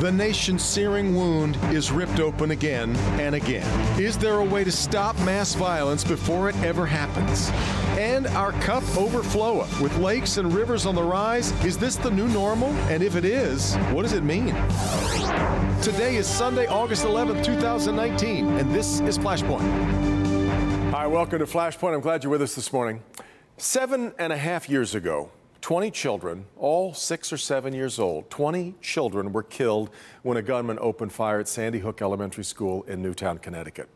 The nation's searing wound is ripped open again and again. Is there a way to stop mass violence before it ever happens? And our cup overfloweth with lakes and rivers on the rise. Is this the new normal? And if it is, what does it mean? Today is Sunday, August 11th, 2019, and this is Flashpoint. Hi, welcome to Flashpoint. I'm glad you're with us this morning. Seven and a half years ago, 20 children, all six or seven years old, 20 children were killed when a gunman opened fire at Sandy Hook Elementary School in Newtown, Connecticut.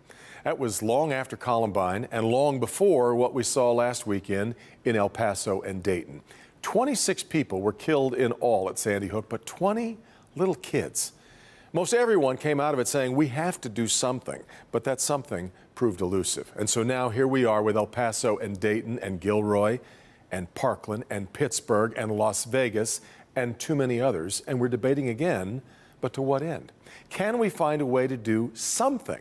That was long after Columbine and long before what we saw last weekend in El Paso and Dayton. 26 people were killed in all at Sandy Hook, but 20 little kids. Most everyone came out of it saying, we have to do something, but that something proved elusive. And so now here we are with El Paso and Dayton and Gilroy and Parkland and Pittsburgh and Las Vegas and too many others. And we're debating again, but to what end? Can we find a way to do something?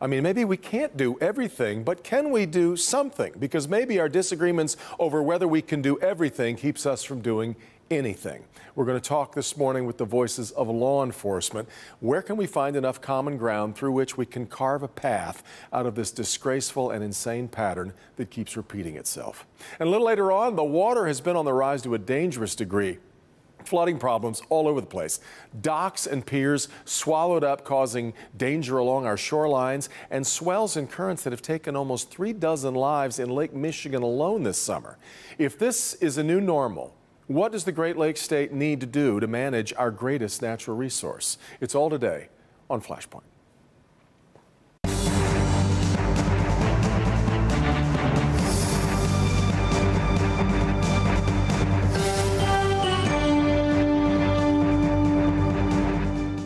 I mean, maybe we can't do everything, but can we do something? Because maybe our disagreements over whether we can do everything keeps us from doing anything. We're going to talk this morning with the voices of law enforcement. Where can we find enough common ground through which we can carve a path out of this disgraceful and insane pattern that keeps repeating itself? And a little later on, the water has been on the rise to a dangerous degree flooding problems all over the place. Docks and piers swallowed up, causing danger along our shorelines, and swells and currents that have taken almost three dozen lives in Lake Michigan alone this summer. If this is a new normal, what does the Great Lakes State need to do to manage our greatest natural resource? It's all today on Flashpoint.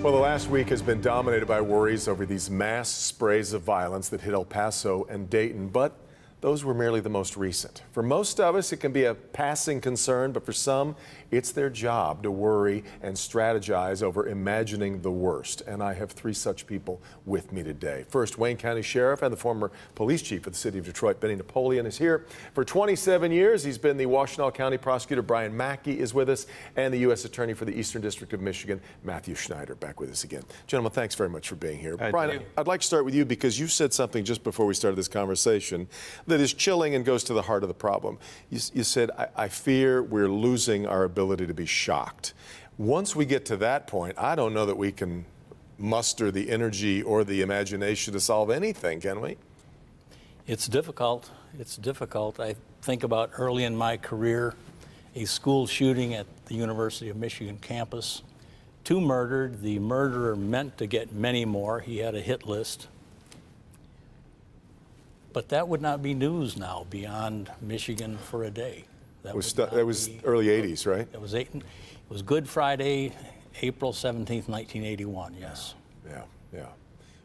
Well, the last week has been dominated by worries over these mass sprays of violence that hit El Paso and Dayton, but those were merely the most recent. For most of us, it can be a passing concern, but for some, it's their job to worry and strategize over imagining the worst. And I have three such people with me today. First, Wayne County Sheriff and the former police chief of the city of Detroit, Benny Napoleon, is here. For 27 years, he's been the Washtenaw County prosecutor. Brian Mackie is with us, and the U.S. Attorney for the Eastern District of Michigan, Matthew Schneider, back with us again. Gentlemen, thanks very much for being here. I Brian, do. I'd like to start with you because you said something just before we started this conversation that is chilling and goes to the heart of the problem. You, you said, I, I fear we're losing our ability to be shocked. Once we get to that point, I don't know that we can muster the energy or the imagination to solve anything, can we? It's difficult. It's difficult. I think about early in my career, a school shooting at the University of Michigan campus. Two murdered. The murderer meant to get many more. He had a hit list. But that would not be news now beyond Michigan for a day. That was, stu- that was be- early 80s, right? It was eight. It was Good Friday, April 17th, 1981. Yes. Yeah, yeah.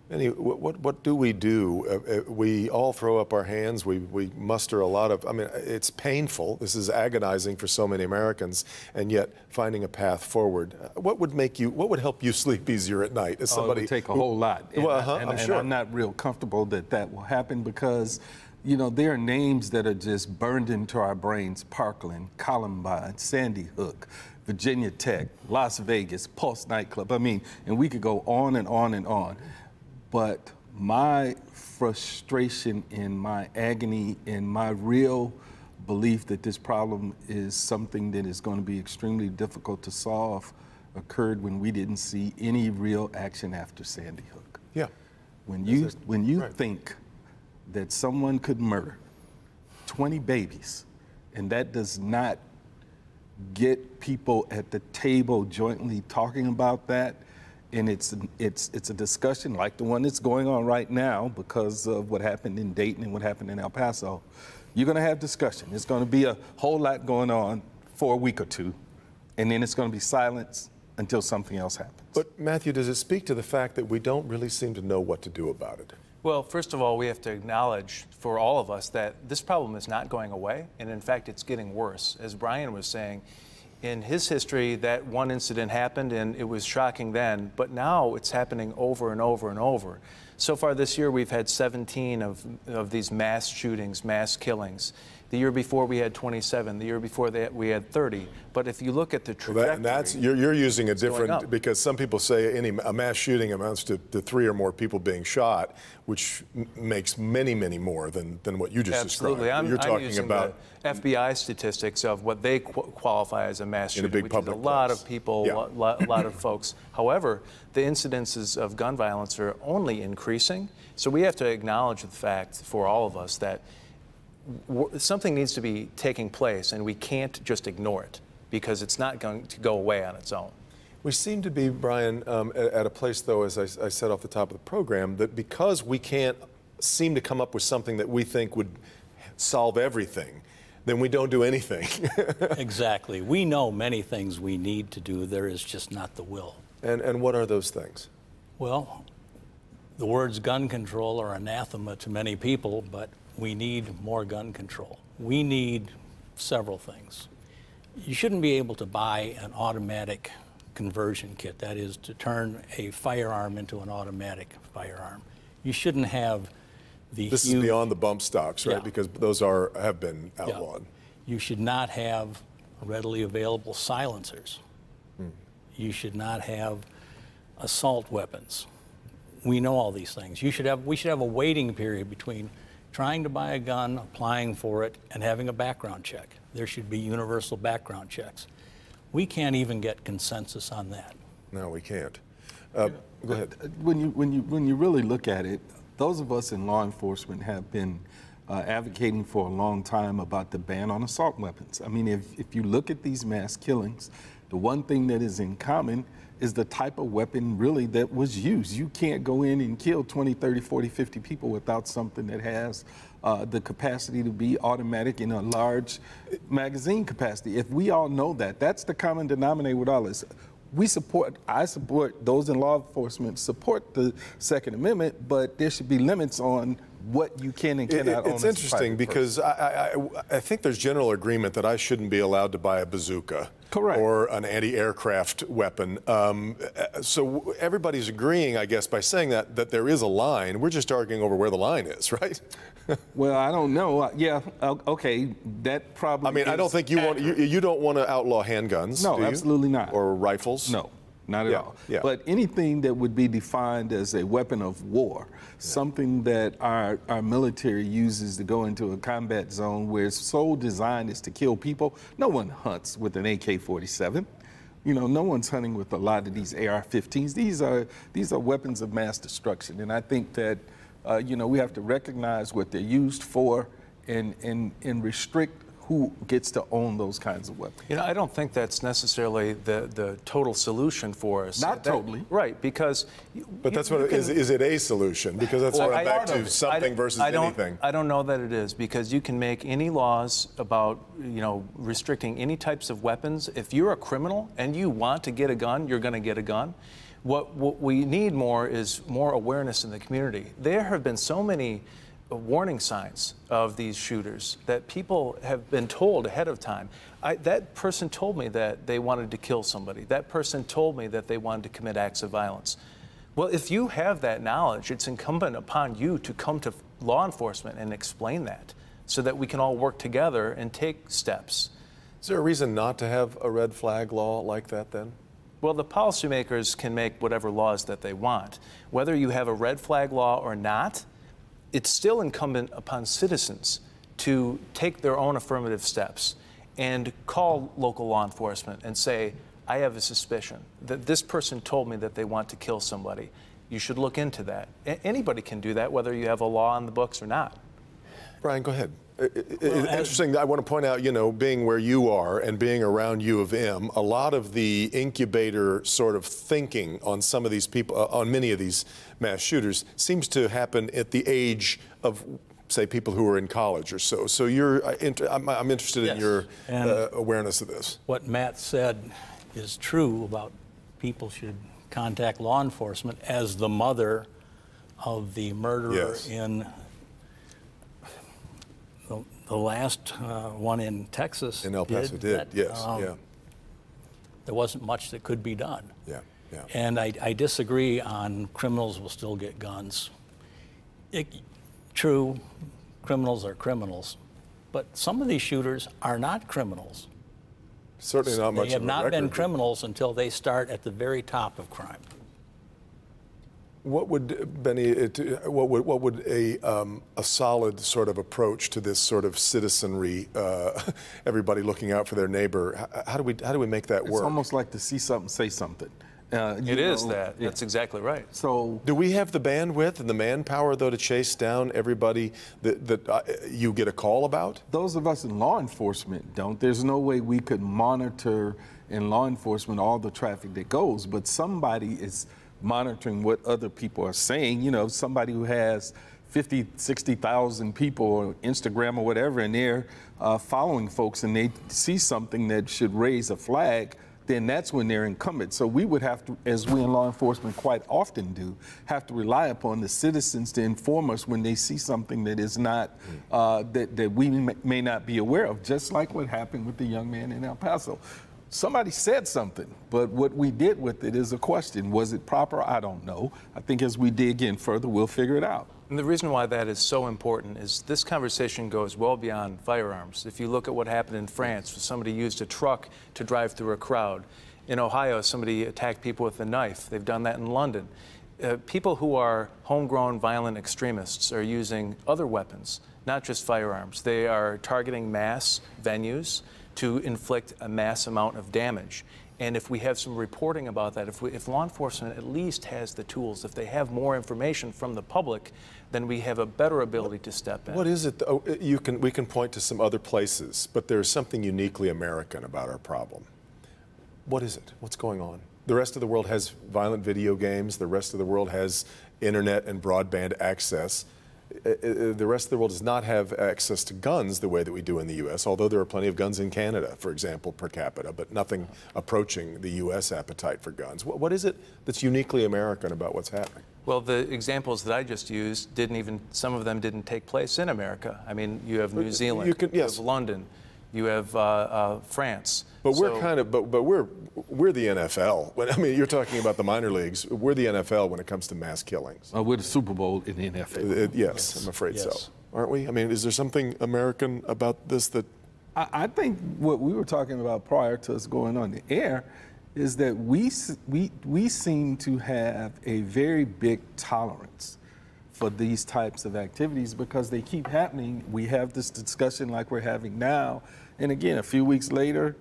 Any, what, what, do we do? Uh, uh, we all throw up our hands. We, we muster a lot of, I mean, it's painful. This is agonizing for so many Americans, and yet finding a path forward. Uh, what would make you, what would help you sleep easier at night as Oh, somebody? it would take a who- whole lot. And, Well, I- uh-huh, and, I'm and sure. I'm not real comfortable that that will happen because, you know, there are names that are just burned into our brains Parkland, Columbine, Sandy Hook, Virginia Tech, Las Vegas, Pulse nightclub. I mean, and we could go on and on and on. But my frustration and my agony and my real belief that this problem is something that is going to be extremely difficult to solve occurred when we didn't see any real action after Sandy Hook. Yeah. When you it- when you right. think that someone could murder 20 babies and that does not get people at the table jointly talking about that and it's it's it's a discussion like the one that's going on right now because of what happened in Dayton and what happened in El Paso. You're going to have discussion. There's going to be a whole lot going on for a week or two and then it's going to be silence until something else happens. But Matthew, does it speak to the fact that we don't really seem to know what to do about it? Well, first of all, we have to acknowledge for all of us that this problem is not going away, and in fact, it's getting worse. As Brian was saying, in his history, that one incident happened and it was shocking then, but now it's happening over and over and over. So far this year, we've had 17 of, of these mass shootings, mass killings. The year before we had 27. The year before that we had 30. But if you look at the Well, trajectory, that, and that's you're, you're using a different because some people say any a mass shooting amounts to, to three or more people being shot, which m- makes many many more than, than what you just Absolutely. described. I'm, you're I'm talking using about FBI statistics of what they qu- qualify as a mass In a shooting, big which is a lot place. of people, Yeah. a lot, of folks. However, the incidences of gun violence are only increasing. So we have to acknowledge the fact for all of us that something needs to be taking place, and we can't just ignore it because it's not going to go away on its own. We seem to be, Brian, um, at, at a place, though, as I, I said off the top of the program, that because we can't seem to come up with something that we think would solve everything, then we don't do anything. Exactly. We know many things we need to do. There is just not the will. and, and what are those things? Well, the words gun control are anathema to many people, but we need more gun control. We need several things. You shouldn't be able to buy an automatic conversion kit, that is, to turn a firearm into an automatic firearm. You shouldn't have the This is beyond the bump stocks, right? Yeah. Because those are have been Yeah. outlawed. You should not have readily available silencers. Hmm. You should not have assault weapons. We know all these things. You should have, we should have a waiting period between trying to buy a gun, applying for it, and having a background check. There should be universal background checks. We can't even get consensus on that. No, we can't. Uh, go ahead. When you, when, you, when you really look at it, those of us in law enforcement have been uh, advocating for a long time about the ban on assault weapons. I mean, if, if you look at these mass killings, the one thing that is in common is the type of weapon really that was used. You can't go in and kill 20, 30, 40, 50 people without something that has uh, the capacity to be automatic in a large magazine capacity. If we all know that, that's the common denominator with all this we support i support those in law enforcement support the second amendment but there should be limits on what you can and cannot it- own it's interesting because I, I, I think there's general agreement that I shouldn't be allowed to buy a bazooka. Correct. Or an anti-aircraft weapon. Um, so everybody's agreeing, I guess, by saying that that there is a line. We're just arguing over where the line is, right? well i don't know Uh, yeah okay that probably I mean, I don't think you want you, you don't want to outlaw handguns. No, absolutely not. Or rifles. No, not at Yeah, all. yeah. But anything that would be defined as a weapon of war, something that our, our military uses to go into a combat zone where its sole design is to kill people, no one hunts with an AK 47. You know, no one's hunting with a lot of these AR-15s. These are these are weapons of mass destruction, and I think that uh, you know we have to recognize what they're used for and and and restrict who gets to own those kinds of weapons. You know, I don't think that's necessarily the, the total solution for us. Not That- totally. Right, because. But that's what is, is it a solution? Because that's Well, what I'm I- back to something I- versus I don't, anything. I don't know that it is because you can make any laws about you know restricting any types of weapons. If you're a criminal and you want to get a gun, you're going to get a gun. What what we need more is more awareness in the community. There have been so many warning signs of these shooters that people have been told ahead of time. I, that person told me that they wanted to kill somebody. That person told me that they wanted to commit acts of violence. Well, if you have that knowledge, it's incumbent upon you to come to law enforcement and explain that so that we can all work together and take steps. Is there a reason not to have a red flag law like that then? Well, the policymakers can make whatever laws that they want. Whether you have a red flag law or not, it's still incumbent upon citizens to take their own affirmative steps and call local law enforcement and say, I have a suspicion that this person told me that they want to kill somebody. You should look into that. A- anybody can do that, whether you have a law on the books or not. Brian, go ahead. I- I- Interesting. I want to point out, you know, being where you are and being around U of M, a lot of the incubator sort of thinking on some of these people, uh, on many of these mass shooters, seems to happen at the age of, say, people who are in college or so. So you're, uh, I'm, I'm interested in your uh, awareness of this. What Matt said is true about people should contact law enforcement as the mother of the murderer Yes. in the, last uh, one in Texas. In El Paso did, that, yes, um, yeah, There wasn't much that could be done. yeah, yeah. And I, I disagree on criminals will still get guns. It, true, criminals are criminals, But some of these shooters are not criminals. Certainly not much They have not been criminals until they start at the very top of crime. What would Benny? It, what would what would a um, a solid sort of approach to this sort of citizenry? Uh, everybody looking out for their neighbor. How, how do we how do we make that work? It's almost like to see something, say something. Uh, you It is know, that. yeah. That's exactly right. So do we have the bandwidth and the manpower though to chase down everybody that that uh, you get a call about? those of us in law enforcement don't. There's no way we could monitor in law enforcement all the traffic that goes, but somebody is monitoring what other people are saying. You know, somebody who has 50, 60,000 people on Instagram or whatever, and they're uh, following folks and they see something that should raise a flag, then that's when they're incumbent. So we would have to, as we in law enforcement quite often do, have to rely upon the citizens to inform us when they see something that is not, uh, that, that we may- may not be aware of, just like what happened with the young man in El Paso. Somebody said something, but what we did with it is a question. Was it proper? I don't know. I think as we dig in further, we'll figure it out. And the reason why that is so important is this conversation goes well beyond firearms. If you look at what happened in France, somebody used a truck to drive through a crowd. In Ohio, somebody attacked people with a knife. They've done that in London. Uh, people who are homegrown violent extremists are using other weapons, not just firearms. They are targeting mass venues to inflict a mass amount of damage. And if we have some reporting about that, if, we, if law enforcement at least has the tools, if they have more information from the public, then we have a better ability to step in. What is it? Oh, you can we can point to some other places, but there's something uniquely American about our problem. What is it? What's going on? The rest of the world has violent video games. The rest of the world has internet and broadband access. Uh, uh, The rest of the world does not have access to guns the way that we do in the U.S., although there are plenty of guns in Canada, for example, per capita, but nothing approaching the U.S. appetite for guns. What, what is it that's uniquely American about what's happening? Well, the examples that I just used didn't even, some of them didn't take place in America. I mean, you have New Zealand, you can- yes. have London, you have uh, uh, France. But we're kind of, but, but we're we're the NFL. When, I mean, you're talking about the minor leagues. We're the NFL when it comes to mass killings. Uh, we're the Super Bowl in the NFL. Uh, yes, I'm afraid so. Aren't we? I mean, is there something American about this that? I, I think what we were talking about prior to us going on the air is that we, we, we seem to have a very big tolerance for these types of activities because they keep happening. We have this discussion like we're having now, and again, a few weeks later,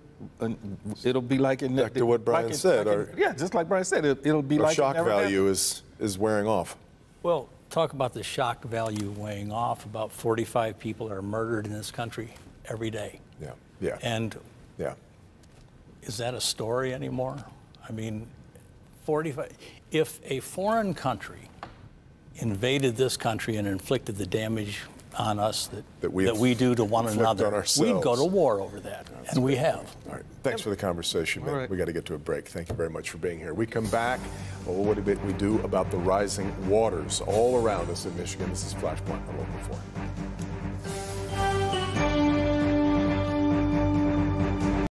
it'll be like it. Back to what Brian like it- said, like our- it- yeah, just like Brian said, it, it'll be like it shock never value happened. is is wearing off. Well, talk about the shock value weighing off. About 45 people are murdered in this country every day. Yeah, yeah, And yeah. is that a story anymore? I mean, 45. If a foreign country invaded this country and inflicted the damage on us that, That we do to one another, on we'd go to war over that. and we have. All right. Thanks for the conversation, man. All right. We got to get to a break. Thank you very much for being here. We come back. Well, what did we do about the rising waters all around us in Michigan? This is Flashpoint on Local 4.